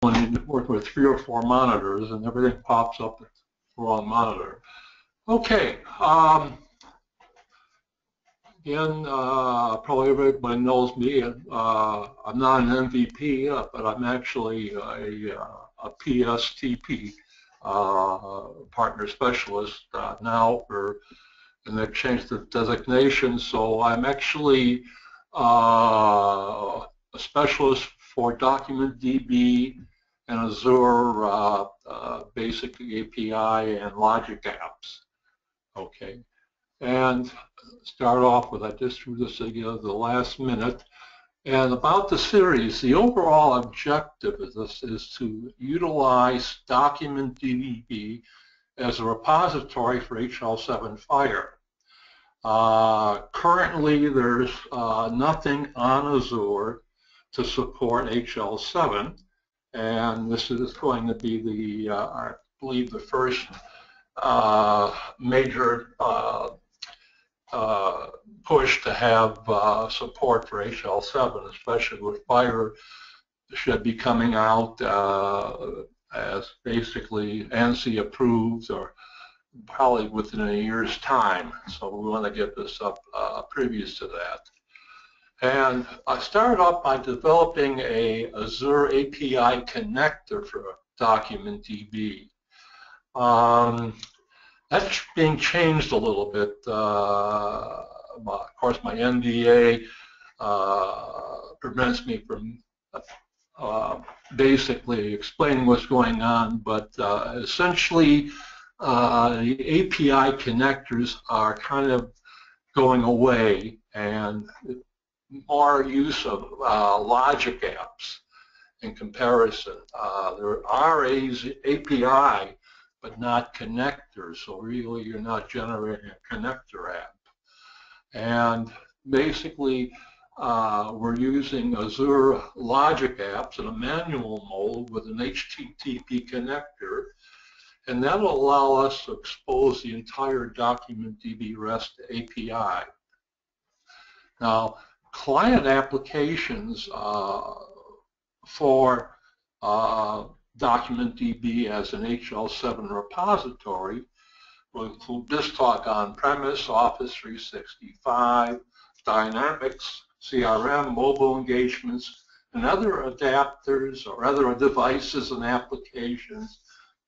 when you work with three or four monitors and everything pops up the wrong monitor. Okay. Um, again, uh, probably everybody knows me. Uh, I'm not an MVP, uh, but I'm actually a, a PSTP uh, partner specialist uh, now for and they've changed the designation. So I'm actually uh, a specialist for Document DB and Azure uh, uh, Basic API and Logic Apps. Okay, and start off with I just threw this together the last minute. And about the series, the overall objective of this is to utilize Document DB as a repository for HL7 FHIR. Uh, currently, there's uh, nothing on Azure to support HL7, and this is going to be the, uh, I believe, the first uh, major uh, uh, push to have support for HL7, especially with FHIR should be coming out as basically ANSI approved or probably within a year's time. So we want to get this up uh, previous to that. And I started off by developing a Azure API connector for DocumentDB. Um, that's being changed a little bit. Uh, my, of course, my NDA uh, prevents me from uh, basically explaining what's going on, but uh, essentially uh, the API connectors are kind of going away and more use of uh, logic apps in comparison. Uh, there are API, but not connectors, so really you're not generating a connector app. And basically, uh, we're using Azure Logic Apps in a manual mode with an HTTP connector and that'll allow us to expose the entire document DB REST API. Now, client applications uh, for uh, document DB as an HL7 repository will include BizTalk on-premise, Office 365, Dynamics, CRM, mobile engagements, and other adapters or other devices and applications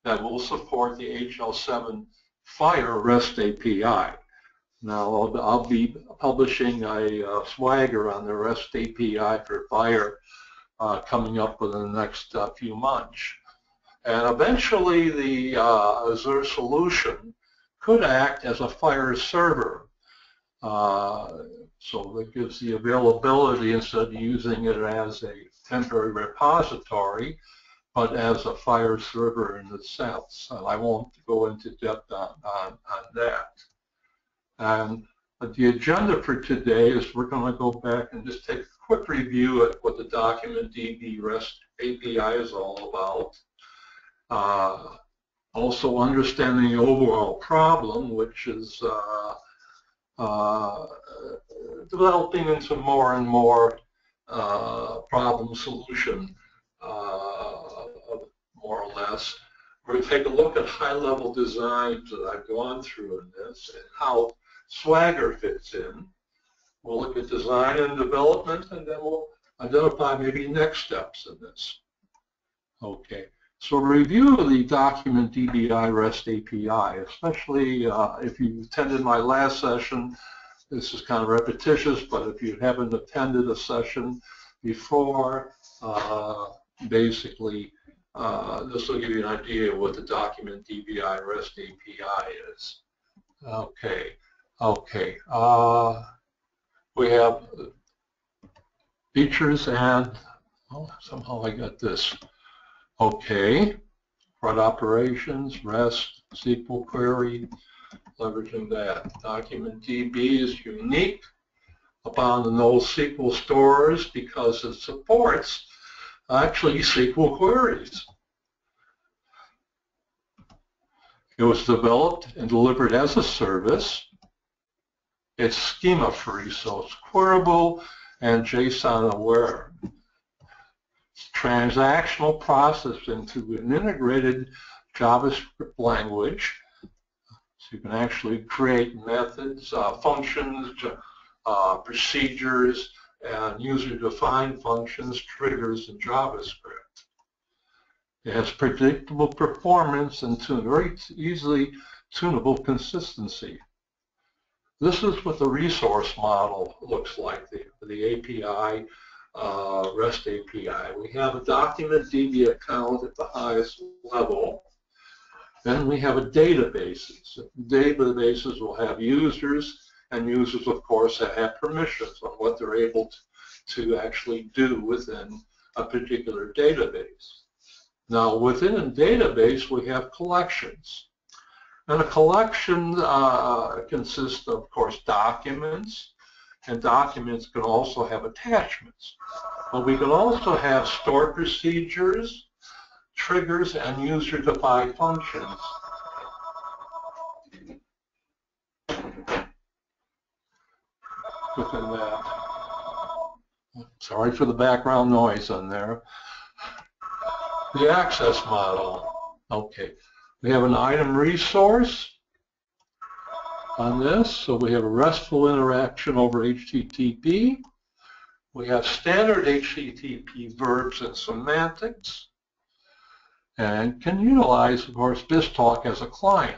that will support the HL7 FHIR REST API. Now I'll, I'll be publishing a uh, swagger on the REST API for FHIR uh, coming up within the next uh, few months. And eventually the uh, Azure solution could act as a FHIR server. Uh, so that gives the availability instead of using it as a temporary repository, but as a FHIR server in sense. And I won't go into depth on, on, on that. And the agenda for today is we're going to go back and just take a quick review at what the document DB REST API is all about. Uh, also understanding the overall problem, which is uh, uh, developing into more and more uh, problem solution uh, more or less. We're going to take a look at high-level designs that I've gone through in this and how Swagger fits in. We'll look at design and development, and then we'll identify maybe next steps in this. Okay, so review the document DBI REST API, especially uh, if you attended my last session. This is kind of repetitious, but if you haven't attended a session before, uh, basically uh, this will give you an idea of what the document DBI REST API is. Okay, okay. Uh, we have features and, oh, somehow I got this. Okay, CRUD operations, REST, SQL query, leveraging that. Document DB is unique upon the NoSQL stores because it supports actually SQL queries. It was developed and delivered as a service. It's schema free, so it's queryable and JSON aware. It's transactional processing through an integrated JavaScript language. So you can actually create methods, uh, functions, uh, procedures, and user-defined functions, triggers in JavaScript. It has predictable performance and very easily tunable consistency. This is what the resource model looks like, the, the API, uh, REST API. We have a document DB account at the highest level. Then we have a database. Databases will have users, and users, of course, have permissions on what they're able to, to actually do within a particular database. Now, within a database, we have collections. And a collection uh, consists of, of course, documents, and documents can also have attachments. But we can also have stored procedures, triggers, and user-defined functions. Within that. Sorry for the background noise on there. The access model. Okay. We have an item resource on this. So we have a RESTful interaction over HTTP. We have standard HTTP verbs and semantics. And can utilize, of course, BizTalk as a client.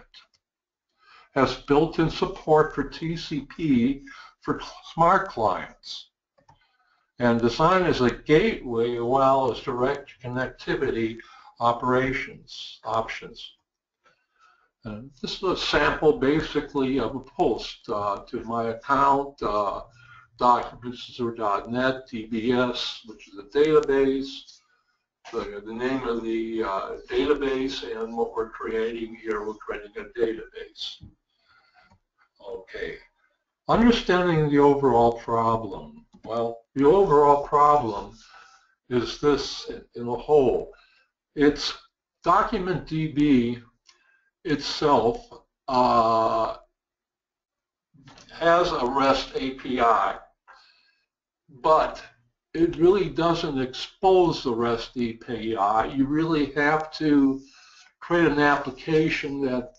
Has built-in support for TCP for smart clients. And designed as a gateway as well as direct connectivity operations options. And this is a sample basically of a post uh, to my account, uh, DBS, which is a database, the, the name of the uh, database, and what we're creating here, we're creating a database. Okay. Understanding the overall problem. Well, the overall problem is this in a whole. It's DocumentDB itself uh, has a REST API, but it really doesn't expose the REST API. You really have to create an application that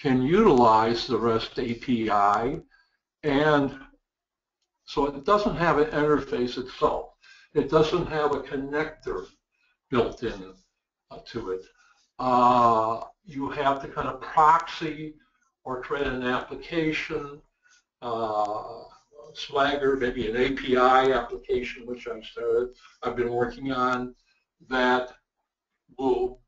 can utilize the REST API and so it doesn't have an interface itself. It doesn't have a connector built in uh, to it. Uh, you have to kind of proxy or create an application, uh, Swagger, maybe an API application, which I've started, I've been working on, that will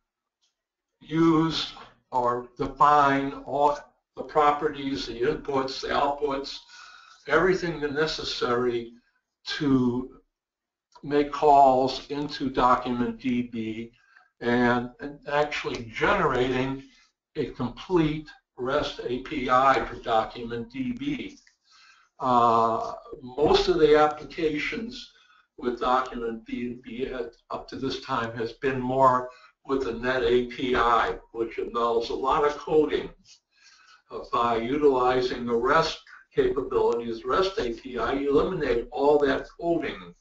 use or define all the properties, the inputs, the outputs, everything necessary to make calls into DocumentDB and, and actually generating a complete REST API for DocumentDB. Uh, most of the applications with document DocumentDB up to this time has been more with the .NET API, which involves a lot of coding. Uh, by utilizing the REST capabilities, REST API, eliminate all that coding.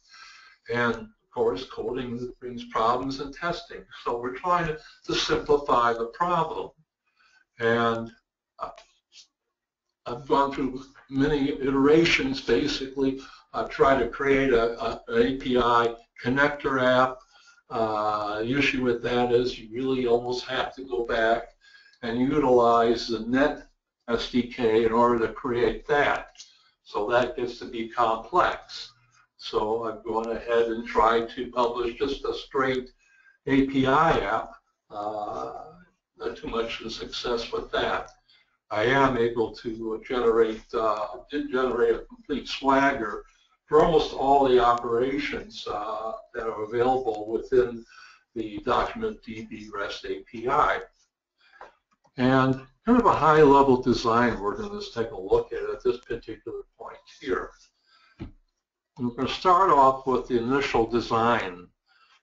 And course, coding brings problems in testing. So we're trying to, to simplify the problem. And uh, I've gone through many iterations, basically. I've tried to create a, a, an API connector app. Uh, the issue with that is you really almost have to go back and utilize the .NET SDK in order to create that. So that gets to be complex. So I've gone ahead and tried to publish just a straight API app. Uh, not too much success with that. I am able to generate, uh, did generate a complete swagger for almost all the operations uh, that are available within the DocumentDB REST API. And kind of a high-level design we're going to just take a look at at this particular point here. We're going to start off with the initial design.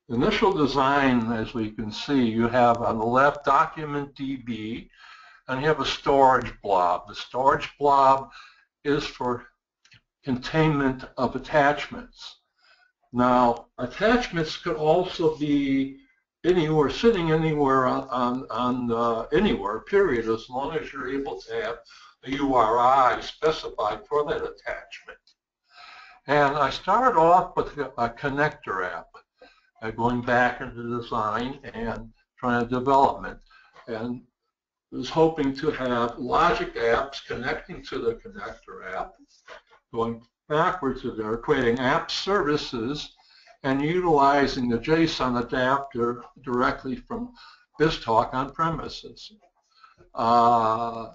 Initial design, as we can see, you have on the left document DB, and you have a storage blob. The storage blob is for containment of attachments. Now, attachments could also be anywhere, sitting anywhere on, on, on uh, anywhere, period, as long as you're able to have a URI specified for that attachment. And I started off with a connector app, uh, going back into design and trying to development, and was hoping to have logic apps connecting to the connector app, going backwards to there, creating app services and utilizing the JSON adapter directly from BizTalk on premises. Uh,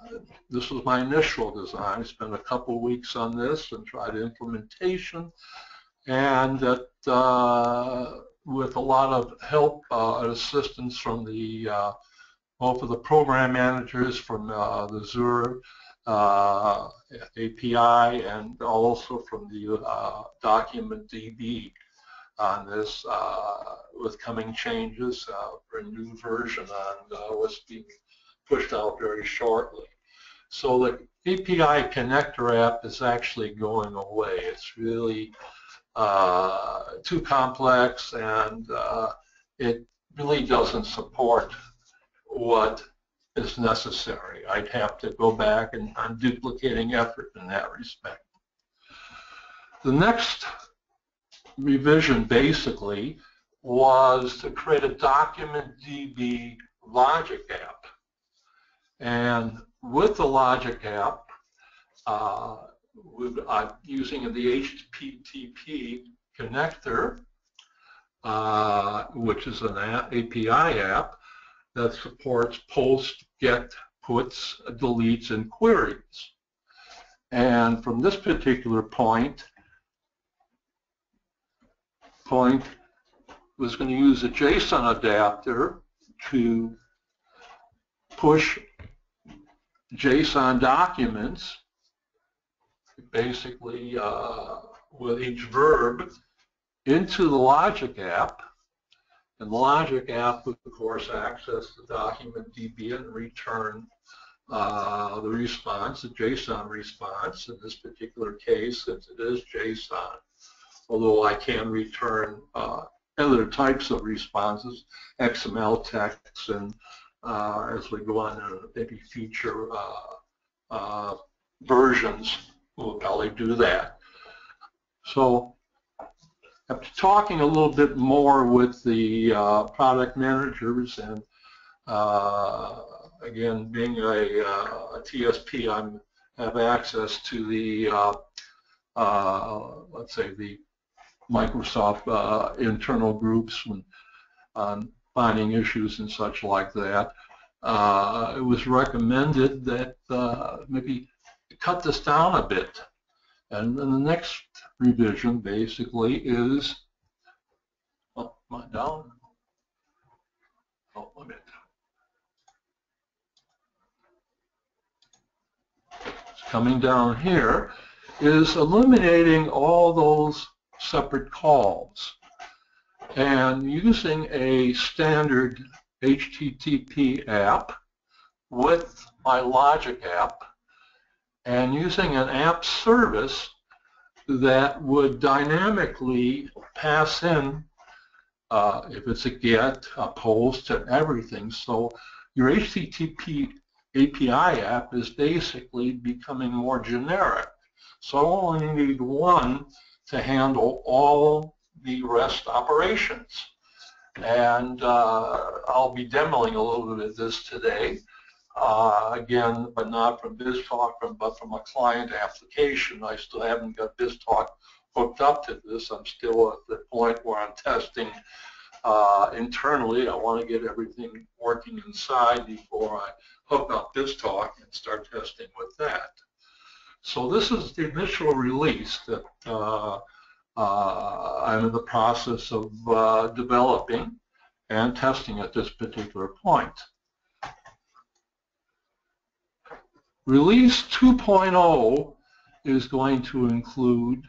this was my initial design. I spent a couple weeks on this and tried implementation and that uh, with a lot of help uh, and assistance from the uh, both of the program managers from uh, the Azure uh, API and also from the document DB on this with coming changes for a new version on what's being pushed out very shortly. So the API connector app is actually going away. It's really uh, too complex and uh, it really doesn't support what is necessary. I'd have to go back and I'm duplicating effort in that respect. The next revision basically was to create a document DB logic app. And with the logic app, uh, I'm using the HTTP connector, uh, which is an API app that supports post, get, puts, deletes, and queries. And from this particular point, point was going to use a JSON adapter to push JSON documents basically uh, with each verb into the logic app and the logic app would of course access the document DB and return uh, the response, the JSON response. In this particular case, since it is JSON, although I can return uh, other types of responses, XML text, and as we go on to maybe future uh, uh, versions, we'll probably do that. So after talking a little bit more with the uh, product managers and uh, again, being a, a TSP, I have access to the, let's say, the Microsoft uh, internal groups and on finding issues and such like that. Uh, it was recommended that uh, maybe cut this down a bit. And then the next revision basically is, oh, am I down? Oh, a coming down here, is eliminating all those separate calls. And using a standard HTTP app with my Logic app and using an app service that would dynamically pass in uh, if it's a GET, a POST, and everything. So your HTTP API app is basically becoming more generic. So I only need one to handle all the REST operations. And uh, I'll be demoing a little bit of this today. Uh, again, but not from BizTalk, but from a client application. I still haven't got BizTalk hooked up to this. I'm still at the point where I'm testing uh, internally. I want to get everything working inside before I hook up BizTalk and start testing with that. So this is the initial release that uh, uh, I'm in the process of uh, developing and testing at this particular point. Release 2.0 is going to include,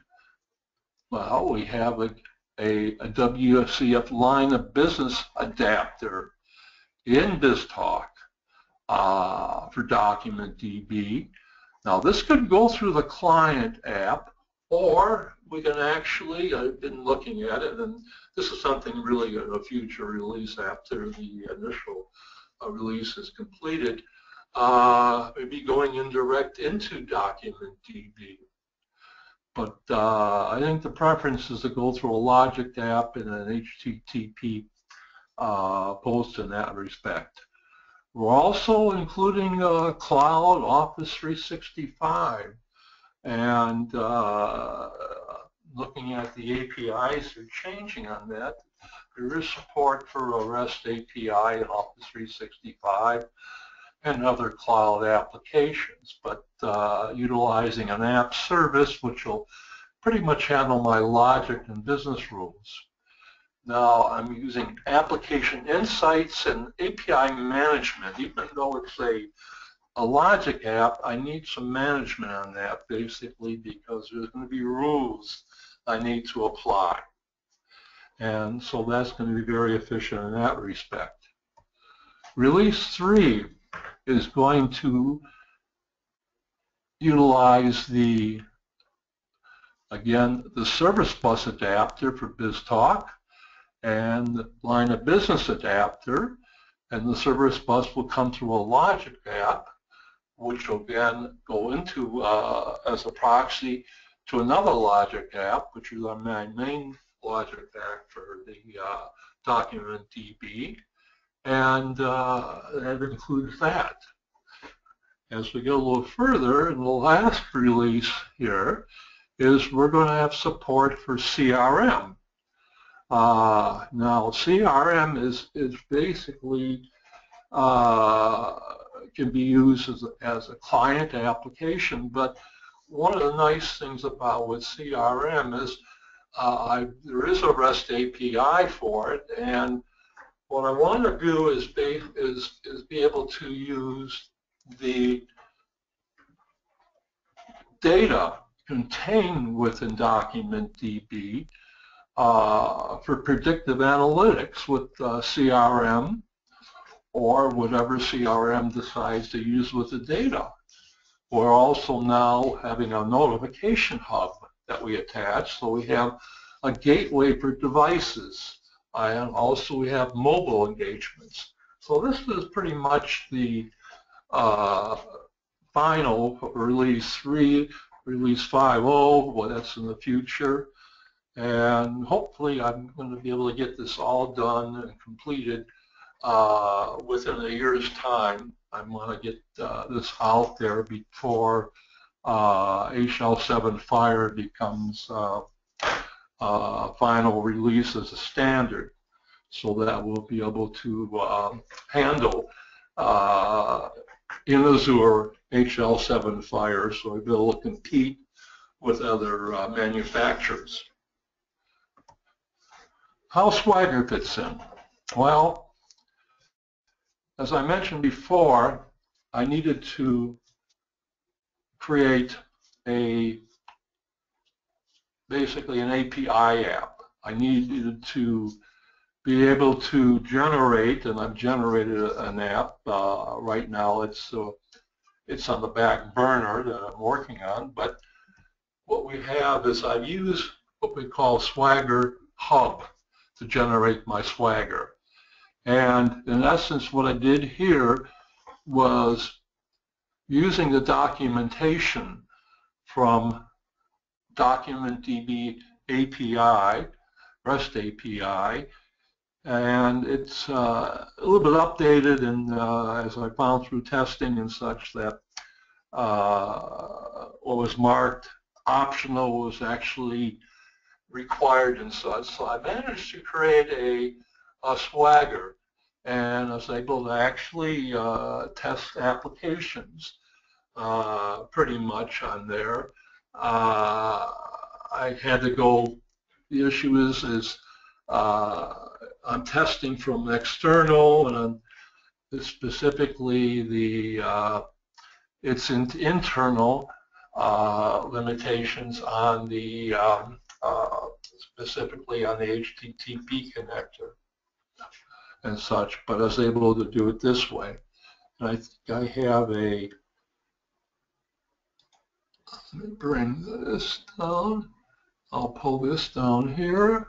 well, we have a, a, a WCF line of business adapter in BizTalk uh, for Document DB now this could go through the client app Or we can actually, I've been looking at it, and this is something really in a future release after the initial uh, release is completed, uh, maybe going indirect into document DB. But uh, I think the preference is to go through a logic app and an HTTP uh, post in that respect. We're also including uh, Cloud Office 365 and uh, looking at the APIs are changing on that. There is support for a REST API in Office 365 and other cloud applications, but uh, utilizing an app service which will pretty much handle my logic and business rules. Now I'm using application insights and API management, even though it's a, a logic app, I need some management on that basically because there's going to be rules I need to apply. And so that's going to be very efficient in that respect. Release 3 is going to utilize the, again, the service bus adapter for BizTalk and line of business adapter, and the service bus will come through a logic app, which will then go into uh, as a proxy to another logic app, which is my main logic app for the uh, document DB and uh, that includes that. As we go a little further, in the last release here is we're going to have support for CRM. Uh, now, CRM is, is basically uh, can be used as a, as a client application, but one of the nice things about with CRM is uh, there is a REST API for it, and what I want to do is be, is, is be able to use the data contained within DocumentDB uh, for predictive analytics with uh, CRM or whatever CRM decides to use with the data. We're also now having a notification hub that we attach, so we have a gateway for devices and also we have mobile engagements. So this is pretty much the uh, final release 3, release 5.0, well that's in the future. And hopefully I'm going to be able to get this all done and completed uh, within a year's time. I'm going to get uh, this out there before uh, HL7 FHIR becomes uh, uh, final release as a standard so that we'll be able to um, handle uh, in Azure HL7 FHIR so we'll be able to compete with other uh, manufacturers. How Swagger fits in? Well, as I mentioned before, I needed to create a basically an API app. I needed to be able to generate, and I've generated an app uh, right now. It's uh, it's on the back burner that I'm working on, but what we have is I've used what we call Swagger Hub to generate my Swagger. And in essence, what I did here was using the documentation from DocumentDB API, REST API, and it's uh, a little bit updated and uh, as I found through testing and such that uh, what was marked optional was actually required and such. So I managed to create a, a swagger and I was able to actually uh, test applications uh, pretty much on there. Uh, I had to go, the issue is, is uh, I'm testing from external and I'm specifically the, uh, it's in internal uh, limitations on the, um, specifically on the HTTP connector and such, but I was able to do it this way. And I, I have a Let me bring this down. I'll pull this down here.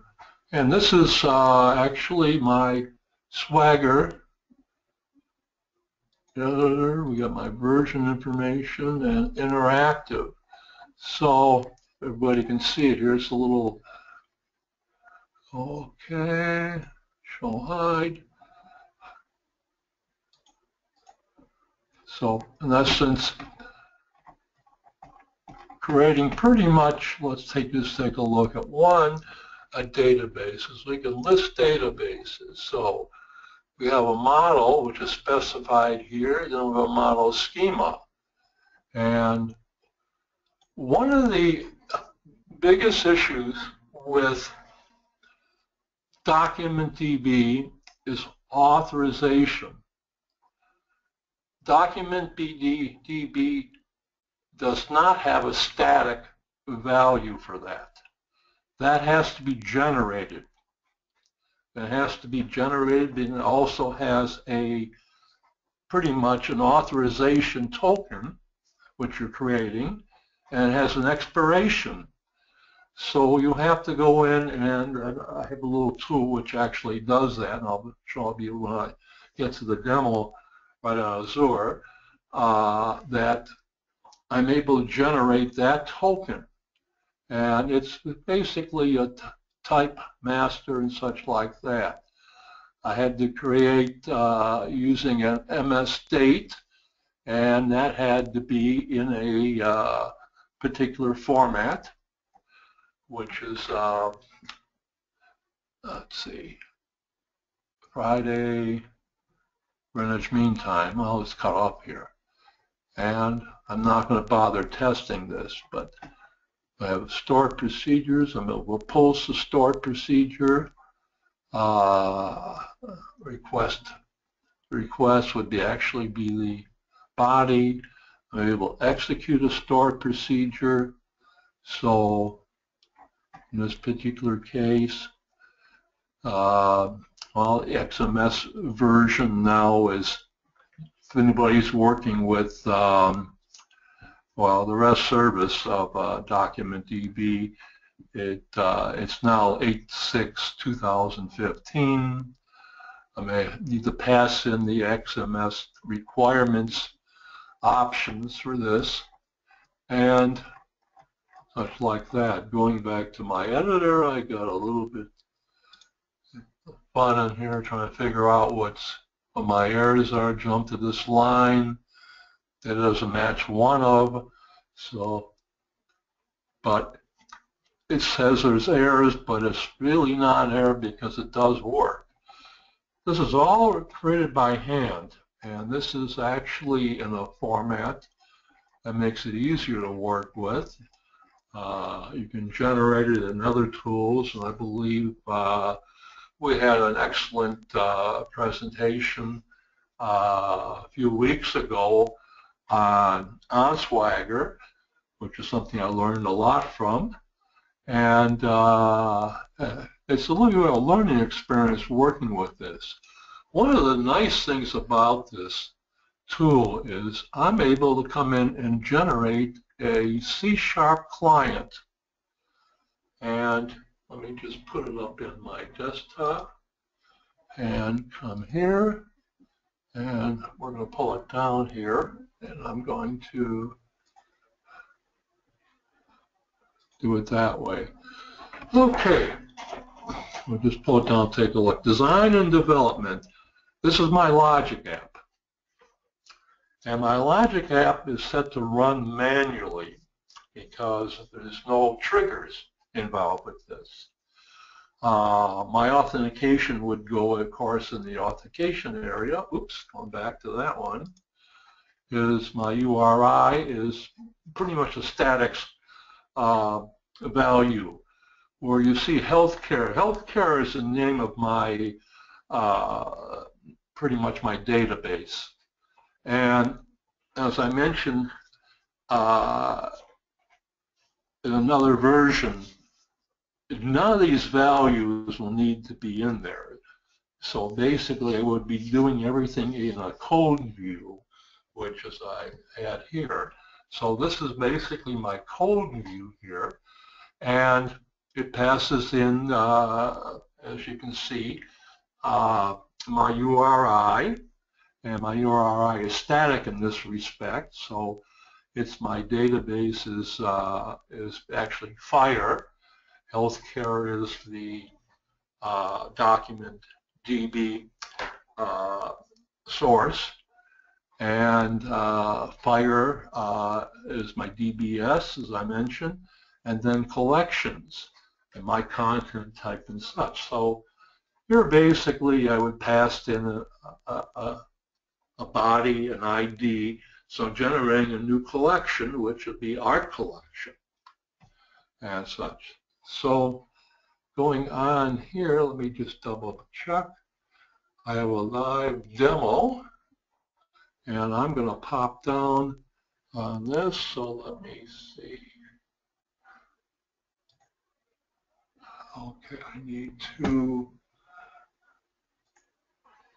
And this is uh, actually my Swagger editor. We got my version information and interactive. So everybody can see it. Here's a little, okay, show hide. So in essence, creating pretty much, let's take this, take a look at one, a databases. We can list databases. So we have a model which is specified here, then we have a model schema. And one of the biggest issues with DocumentDB is authorization. DocumentDB does not have a static value for that. That has to be generated. It has to be generated and it also has a pretty much an authorization token which you're creating and it has an expiration. So you have to go in and uh, I have a little tool which actually does that and I'll show you when I get to the demo right on Azure, uh, that I'm able to generate that token. And it's basically a type master and such like that. I had to create uh, using an MS Date, and that had to be in a uh, particular format, which is, uh, let's see, Friday, Greenwich Mean Time. Well, it's cut off here. And I'm not going to bother testing this, but I have stored procedures. I'm going to pulse the stored procedure. Uh, request request would be actually be the body. I'm able to execute a stored procedure. So in this particular case, uh, well, XMS version now is, if anybody's working with, um, well, the REST service of uh, DocumentDB, it, uh, it's now 8.6.2015. I may need to pass in the XMS requirements options for this. And such like that. Going back to my editor, I got a little bit fun in here trying to figure out what's what my errors are. Jump to this line that doesn't match one of. So, but it says there's errors, but it's really not an error because it does work. This is all created by hand, and this is actually in a format that makes it easier to work with. Uh, you can generate it in other tools, and I believe uh, we had an excellent uh, presentation uh, a few weeks ago on, on Swagger, which is something I learned a lot from. And uh, it's a little bit of a learning experience working with this. One of the nice things about this tool is I'm able to come in and generate a C-sharp client. And let me just put it up in my desktop and come here and we're going to pull it down here and I'm going to do it that way. Okay, we'll just pull it down take a look. Design and development. This is my Logic app. And my Logic app is set to run manually because there's no triggers involved with this. Uh, my authentication would go, of course, in the authentication area. Oops, going back to that one. Is my URI is pretty much a static uh, value. Where you see healthcare. Healthcare is the name of my, uh, pretty much my database. And as I mentioned, uh, in another version, none of these values will need to be in there. So basically I would be doing everything in a code view, which as I had here. So this is basically my code view here. And it passes in, uh, as you can see, uh, my URI. And my URI is static in this respect. So it's my database is, uh, is actually FHIR. Healthcare is the uh, document DB uh, source. And uh, FHIR uh, is my DBS, as I mentioned, and then collections and my content type and such. So here basically I would pass in a, a, a, a body, an ID, so generating a new collection, which would be art collection and such. So going on here, let me just double check. I have a live demo and I'm going to pop down on this. So let me see. Okay, I need to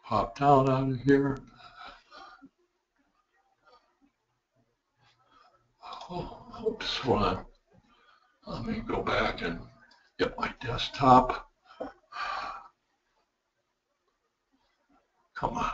pop down out of here. Oh, oops, hold on. Let me go back and get my desktop. Come on.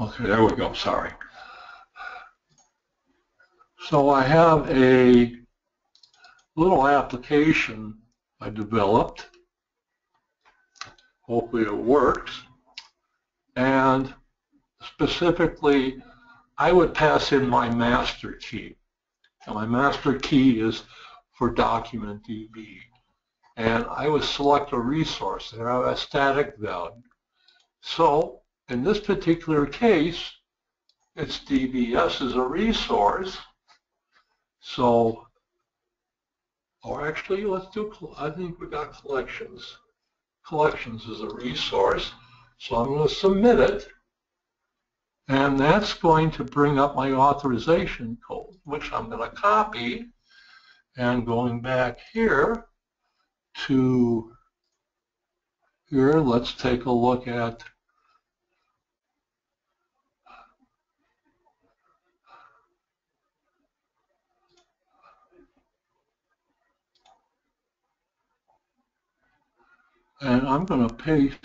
Okay, there we go, sorry. So I have a little application I developed. Hopefully it works. And specifically, I would pass in my master key. And my master key is for document DB. And I would select a resource that have a static value. So in this particular case, it's DBS as a resource. So, or actually, let's do, I think we got collections. Collections is a resource. So I'm going to submit it. And that's going to bring up my authorization code, which I'm going to copy. And going back here to here, let's take a look at and I'm going to paste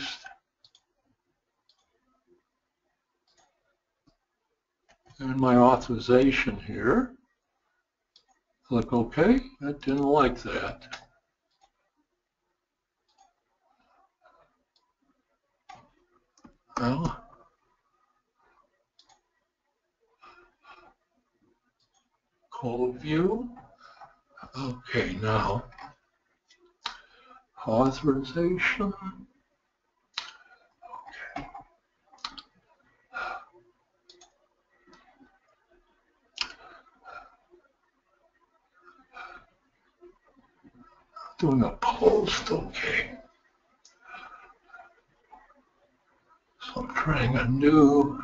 in my authorization here. Click OK. I didn't like that. Well, code view. Okay, now authorization. Doing a post, okay. So I'm trying a new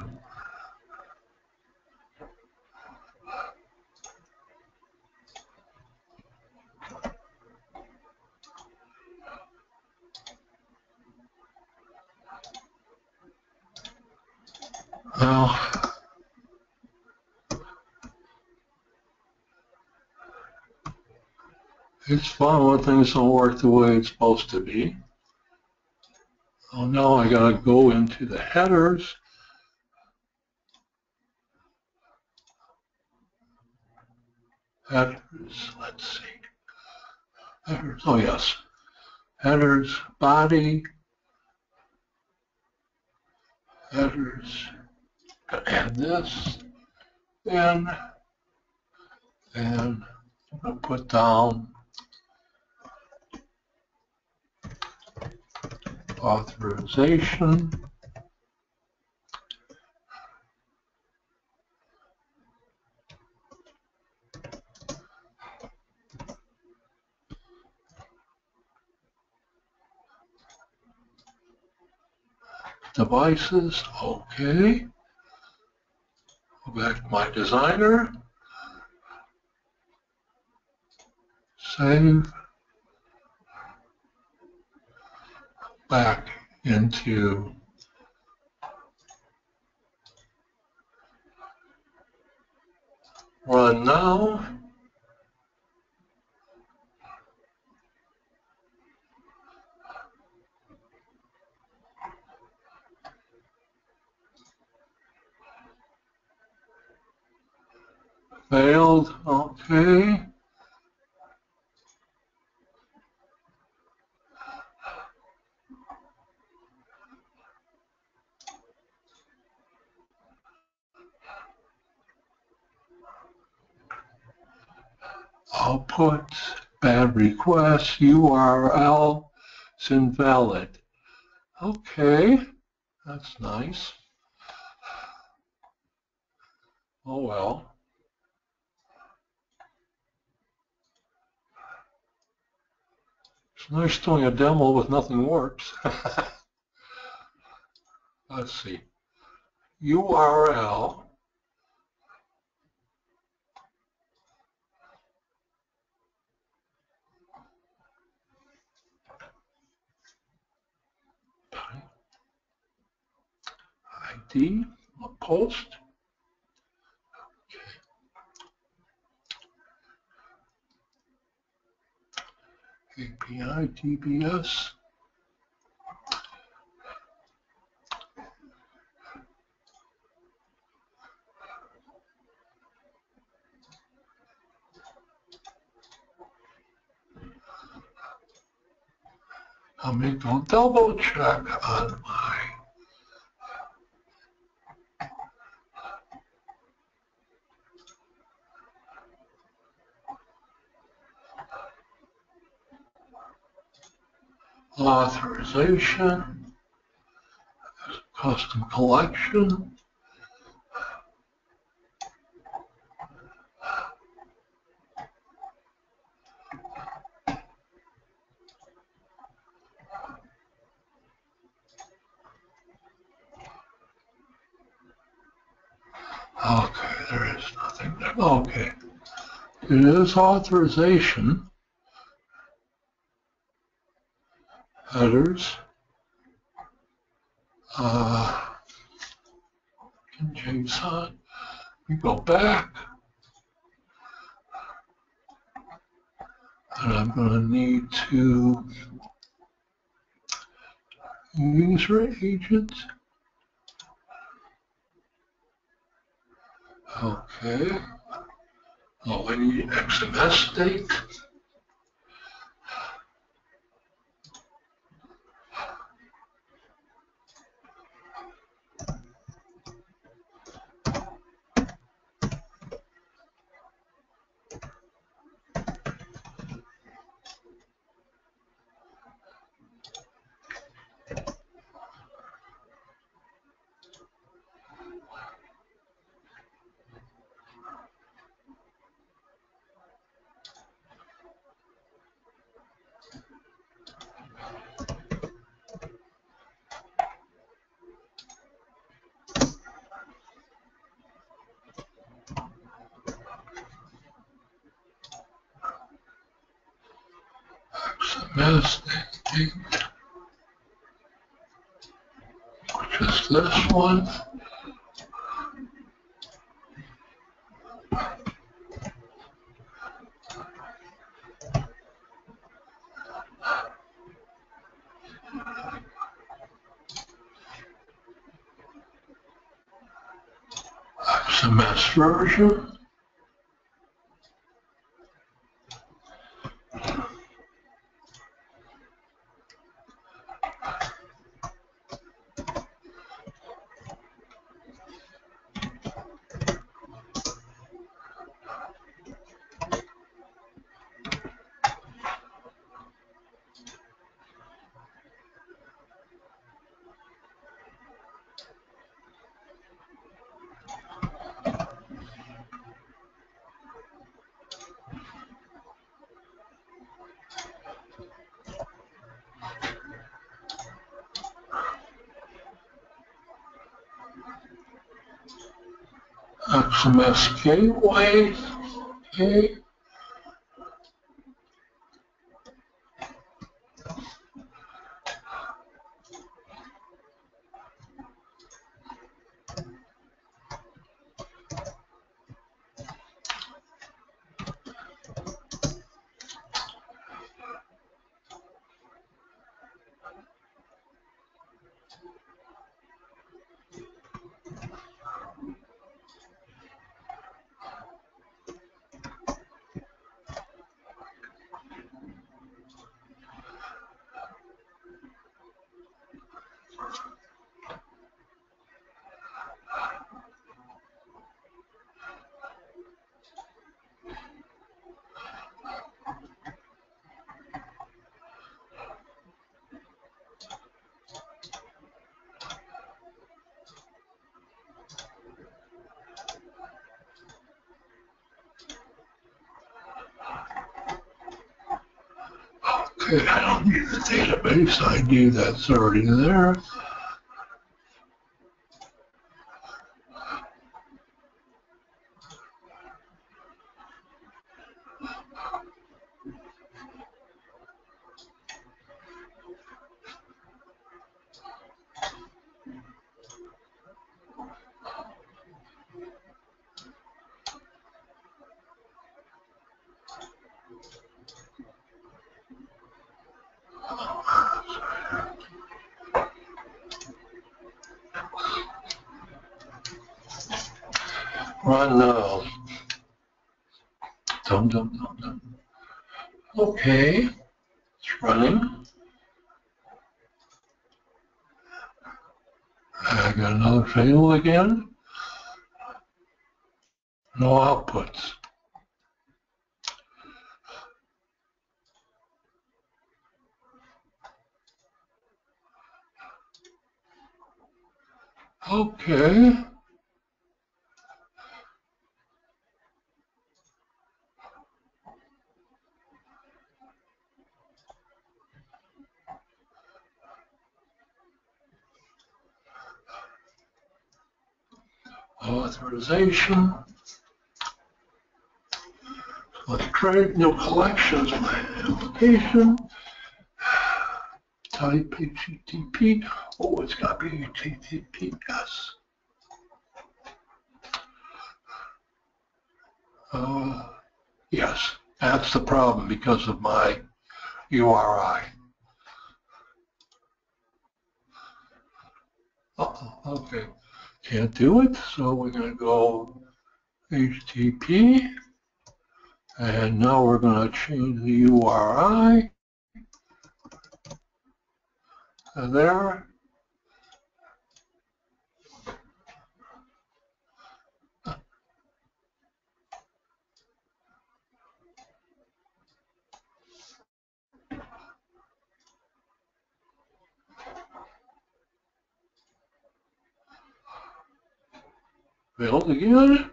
Well, it's fun when things don't work the way it's supposed to be. Oh no, I gotta go into the headers. Headers, let's see. Headers, oh yes. Headers, body, headers, this in, and I'm going to put down authorization. Devices, okay. Back to my designer. Save. Back into run now. Failed, okay. output, bad request, URL, it's invalid. Okay, that's nice. Oh well. It's nice doing a demo with nothing works. Let's see. URL ID, post. API DBS. I'm going to double check on my authorization, custom collection, Okay, there is nothing there. Okay. It is authorization. Headers. Uh, in JSON, we go back. And I'm going to need to user agent. Okay. Oh, I need XMS Yes, which is this one. XMS version. XMS gateway. Okay. Okay, I don't need the database I ID that's already there. Run now. Dum dum dum dum. Okay, it's running. I got another fail again. No outputs. Okay. Authorization. Let's new collections, my application. Type HTTP. Oh, it's got to be HTTPS. Uh, yes, that's the problem because of my URI. Uh -oh, okay, can't do it, so we're going to go HTTP, and now we're going to change the URI. And uh, there, failed again.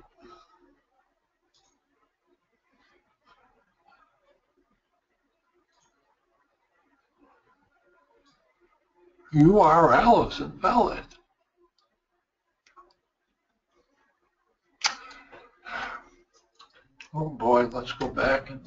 URL is invalid. Oh boy, let's go back and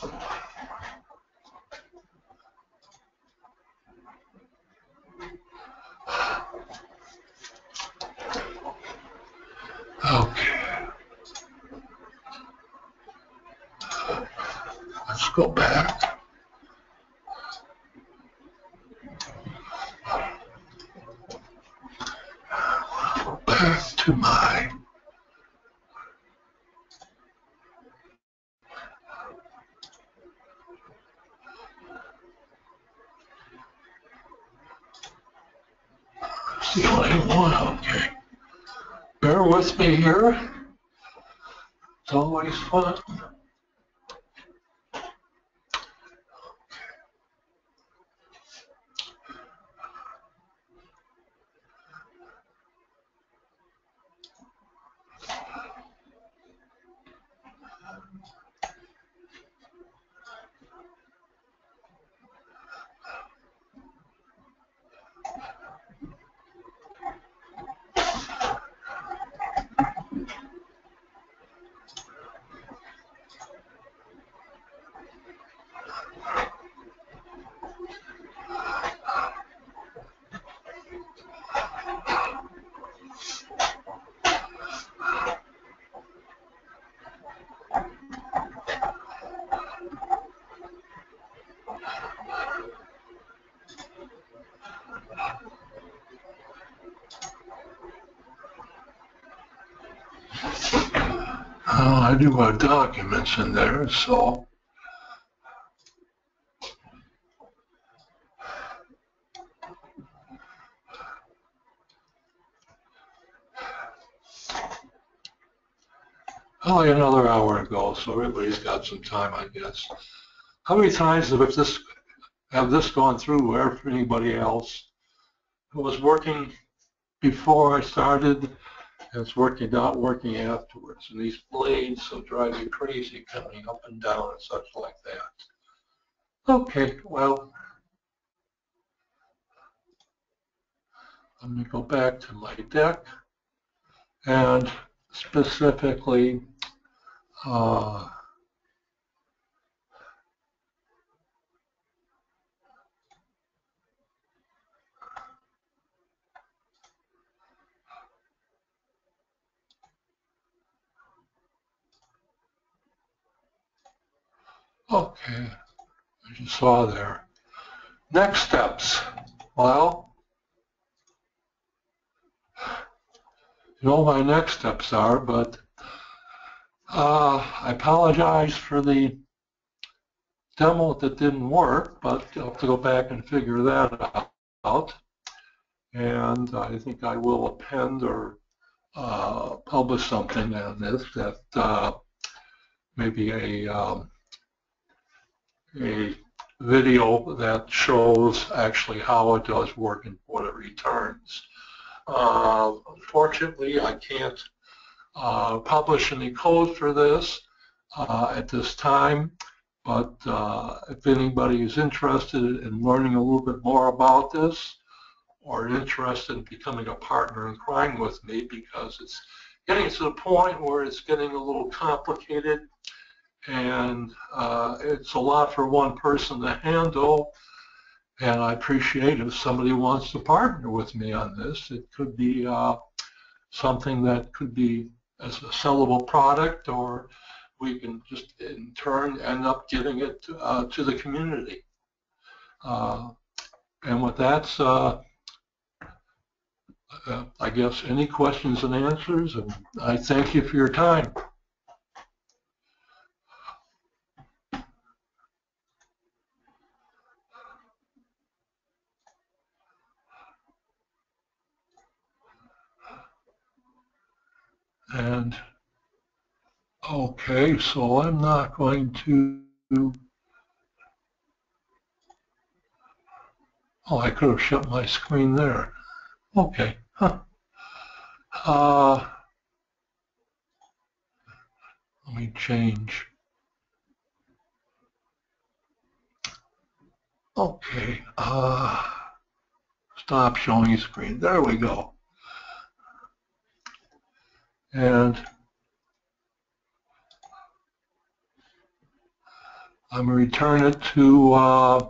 Okay. Let's go back to my Ceiling one, okay. With me here. It's always fun. I do my documents in there, so. Only another hour to go, so everybody's got some time, I guess. How many times have this have this gone through for anybody else who was working before I started and it's working not working afterwards. And these blades will drive you crazy coming up and down and such like that. Okay, well, let me go back to my deck and specifically uh, Okay, as you saw there. Next steps. Well, you know my next steps are, but uh, I apologize for the demo that didn't work, but I'll have to go back and figure that out. And I think I will append or uh, publish something on this that uh, maybe a um, a video that shows actually how it does work and what it returns. Uh, unfortunately, I can't uh, publish any code for this uh, at this time, but uh, if anybody is interested in learning a little bit more about this or interested in becoming a partner in crime with me because it's getting to the point where it's getting a little complicated and uh, it's a lot for one person to handle. And I appreciate if somebody wants to partner with me on this. It could be uh, something that could be as a sellable product, or we can just in turn end up giving it uh, to the community. Uh, and with that, uh, uh, I guess any questions and answers, and I thank you for your time. And okay, so I'm not going to, oh, I could have shut my screen there. Okay, huh. Uh, let me change. Okay, uh, stop showing screen. There we go and I'm going to return it to uh,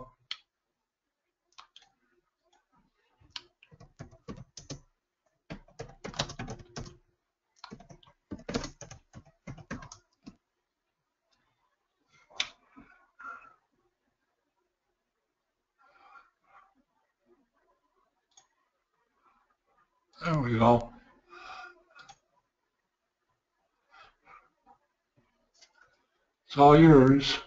There we go. All yours.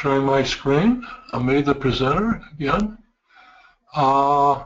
Sharing my screen. I'm me, the presenter again. Uh,